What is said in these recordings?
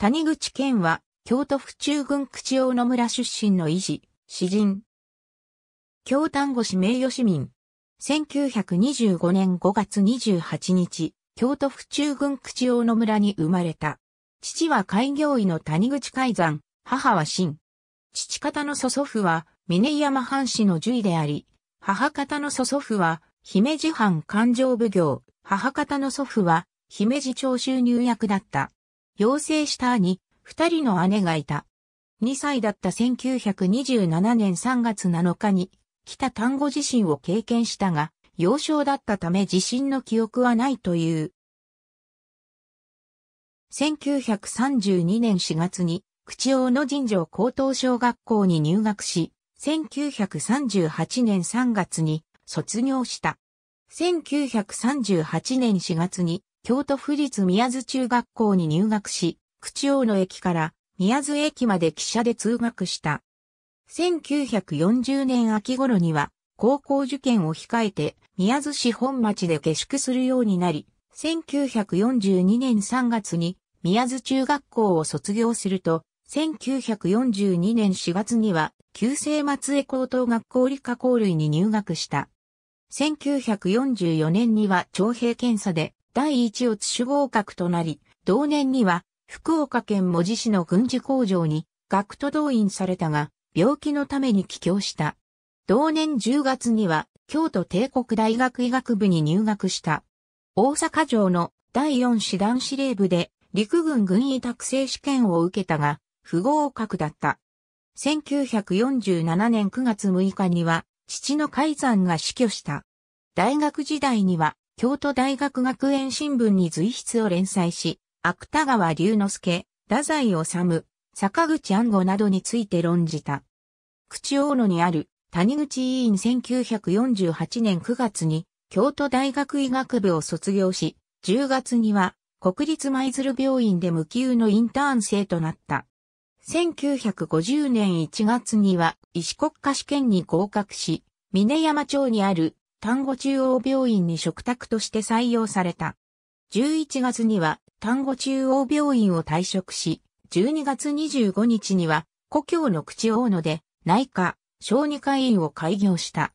谷口健は、京都府中郡口大野村出身の医師、詩人。京丹後市名誉市民。1925年5月28日、京都府中郡口大野村に生まれた。父は開業医の谷口海山、母は新。父方の祖祖父は、峰山藩士の獣医であり、母方の祖祖父は、姫路藩勘定奉行、母方の祖父は、姫路町収入役だった。養成した兄、二人の姉がいた。2歳だった1927年3月7日に、北丹後地震を経験したが、幼少だったため地震の記憶はないという。1932年4月に、口大野神城高等小学校に入学し、1938年3月に卒業した。1938年4月に京都府立宮津中学校に入学し、口大野駅から宮津駅まで汽車で通学した。1940年秋頃には高校受験を控えて宮津市本町で下宿するようになり、1942年3月に宮津中学校を卒業すると、1942年4月には、旧制松江高等学校理科校類に入学した。1944年には徴兵検査で第一乙種合格となり、同年には福岡県文字市の軍事工場に学徒動員されたが、病気のために帰郷した。同年10月には京都帝国大学医学部に入学した。大阪城の第4師団司令部で陸軍軍医託成試験を受けたが、不合格だった。1947年9月6日には、父の海山が死去した。大学時代には、京都大学学園新聞に随筆を連載し、芥川龍之介、太宰治、坂口安吾などについて論じた。口大野にある谷口委員1948年9月に京都大学医学部を卒業し、10月には国立舞鶴病院で無給のインターン生となった。1950年1月には医師国家試験に合格し、峰山町にある丹後中央病院に嘱託として採用された。11月には丹後中央病院を退職し、12月25日には故郷の口大野で内科小児科医院を開業した。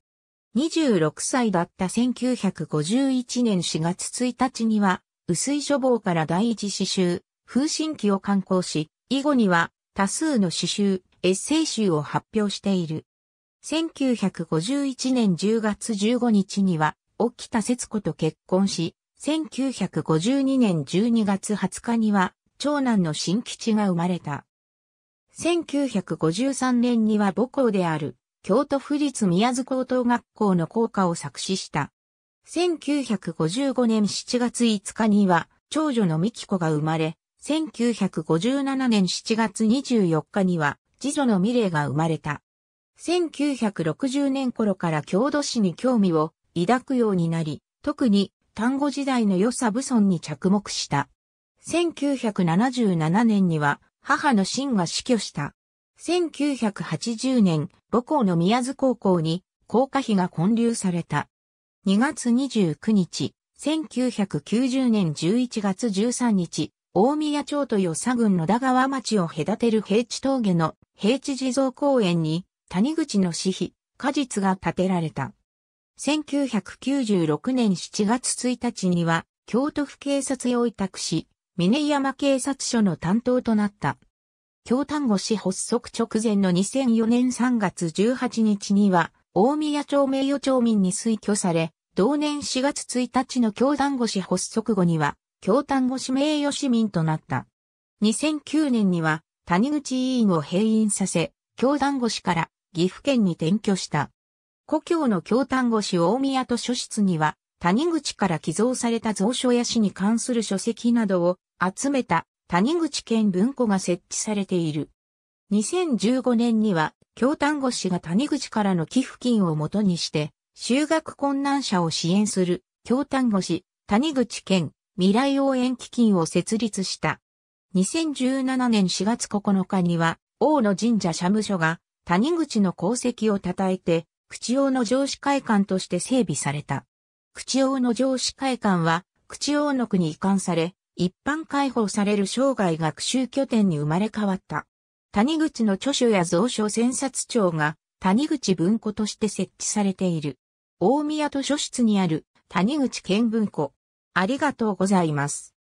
26歳だった1951年4月1日には薄い書房から第一詩集、風神記を刊行し、以後には多数の詩集、エッセイ集を発表している。1951年10月15日には、沖田節子と結婚し、1952年12月20日には、長男の新吉が生まれた。1953年には母校である、京都府立宮津高等学校の校歌を作詞した。1955年7月5日には長女の美紀子が生まれ、1957年7月24日には次女の美玲が生まれた。1960年頃から郷土史に興味を抱くようになり、特に単語時代の良さ武尊に着目した。1977年には母の真が死去した。1980年、母校の宮津高校に校歌碑が建立された。2月29日、1990年11月13日、大宮町と与佐郡野田川町を隔てる平地峠の平地地蔵公園に谷口の私碑、果実が建てられた。1996年7月1日には京都府警察用委託し、峰山警察署の担当となった。京丹後市発足直前の2004年3月18日には、大宮町名誉町民に推挙され、同年4月1日の京丹後市発足後には、京丹後市名誉市民となった。2009年には、谷口委員を閉院させ、京丹後市から岐阜県に転居した。故郷の京丹後市大宮図書室には、谷口から寄贈された蔵書や市に関する書籍などを集めた谷口県文庫が設置されている。2015年には、京丹後市が谷口からの寄付金をもとにして、修学困難者を支援する、京丹後市、谷口県、未来応援基金を設立した。2017年4月9日には、大野神社社務所が、谷口の功績を称えて、口王の上司会館として整備された。口王の上司会館は、口王の区に移管され、一般開放される生涯学習拠点に生まれ変わった。谷口の著書や蔵書宣察庁が谷口文庫として設置されている。大宮図書室にある谷口見文庫。ありがとうございます。